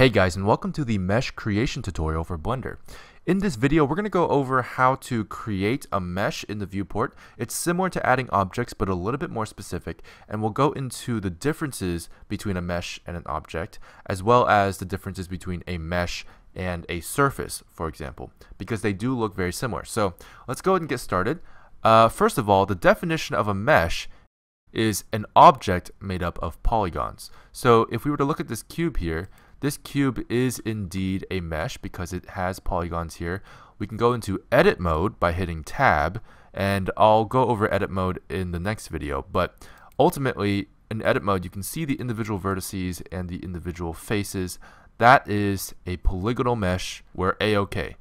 Hey guys and welcome to the mesh creation tutorial for Blender. In this video we're going to go over how to create a mesh in the viewport. It's similar to adding objects but a little bit more specific and we'll go into the differences between a mesh and an object as well as the differences between a mesh and a surface for example because they do look very similar. So let's go ahead and get started. Uh, first of all the definition of a mesh is an object made up of polygons. So if we were to look at this cube here this cube is indeed a mesh because it has polygons here. We can go into edit mode by hitting tab and I'll go over edit mode in the next video but ultimately in edit mode you can see the individual vertices and the individual faces. That is a polygonal mesh. We're a-okay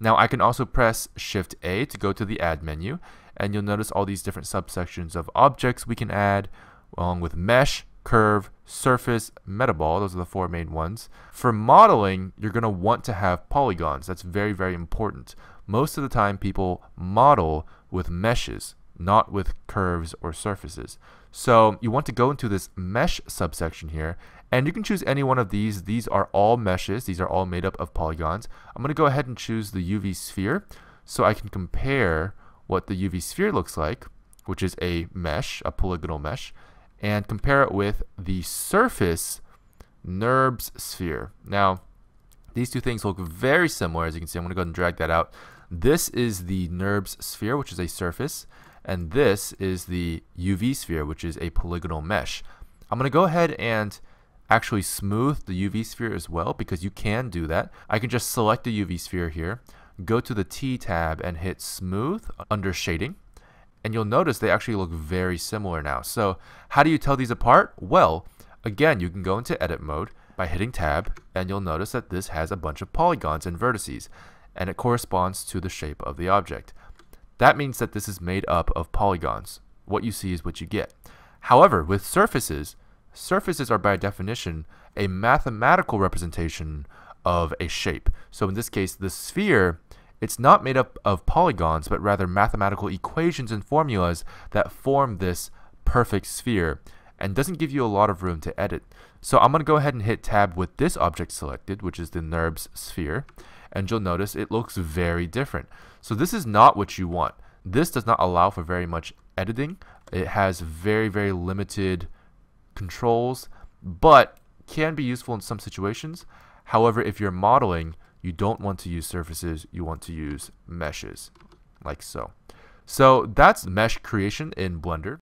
now I can also press shift A to go to the add menu and you'll notice all these different subsections of objects we can add along with mesh curve, surface, metaball. Those are the four main ones. For modeling, you're going to want to have polygons. That's very, very important. Most of the time, people model with meshes, not with curves or surfaces. So you want to go into this mesh subsection here, and you can choose any one of these. These are all meshes. These are all made up of polygons. I'm going to go ahead and choose the UV sphere so I can compare what the UV sphere looks like, which is a mesh, a polygonal mesh, and compare it with the surface NURBS sphere. Now, these two things look very similar. As you can see, I'm going to go ahead and drag that out. This is the NURBS sphere, which is a surface, and this is the UV sphere, which is a polygonal mesh. I'm going to go ahead and actually smooth the UV sphere as well because you can do that. I can just select the UV sphere here, go to the T tab and hit smooth under shading and you'll notice they actually look very similar now. So how do you tell these apart? Well, again, you can go into edit mode by hitting tab and you'll notice that this has a bunch of polygons and vertices and it corresponds to the shape of the object. That means that this is made up of polygons. What you see is what you get. However, with surfaces, surfaces are by definition a mathematical representation of a shape. So in this case, the sphere it's not made up of polygons, but rather mathematical equations and formulas that form this perfect sphere and doesn't give you a lot of room to edit. So I'm going to go ahead and hit tab with this object selected, which is the NURBS sphere, and you'll notice it looks very different. So this is not what you want. This does not allow for very much editing. It has very, very limited controls, but can be useful in some situations. However, if you're modeling, you don't want to use surfaces, you want to use meshes, like so. So that's mesh creation in Blender.